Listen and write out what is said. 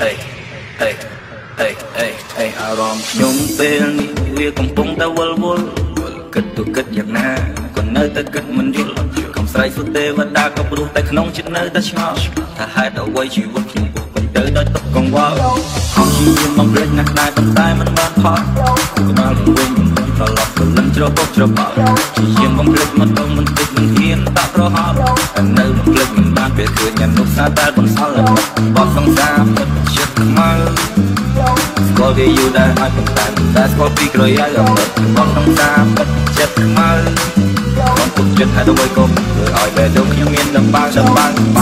អេអេអេអេអេអារម្មណ៍ខ្ញុំពេលនេះវាកំពុងតែវល់វល់គិតទៅគិតយ៉ាងណាក៏នៅតែគិតមិនយល់កុំស្រ័យសុទេវតាក៏ព្រោះតែក្នុងចិត្តនៅតែឆ្ងល់ថាហេតុអ្វីជីវិតខ្ញុំពុះពេញទៅដោយទុកកង្វល់ហោះជីវិតបំភ្លេចណាស់ដែរប៉ុន្តែមិនបានផលក្បាលវិញខ្ញុំត្រឡប់ទៅលឹងជ្រពុកជ្របល់ជាជាបំភ្លេចមិនទៅមិនតិចមិនហ៊ានតាក់ប្រហោតែនៅបំភ្លេចមិនបាន ពេលឃើញអ្នកនោះសាតែបន្សល់បបសង្សារពិតចិត្តខ្មៅស្គាល់វាយូរដែរហើយប៉ុន្តែតែស្គាល់ពីក្រយៅអមត់បបសង្សារពិតចិត្តខ្មៅខ្ញុំទុកចិត្តហើយទៅវិញក៏ធ្វើឲ្យបែរទៅខ្ញុំមានដំណើរដំណើរដំណើរ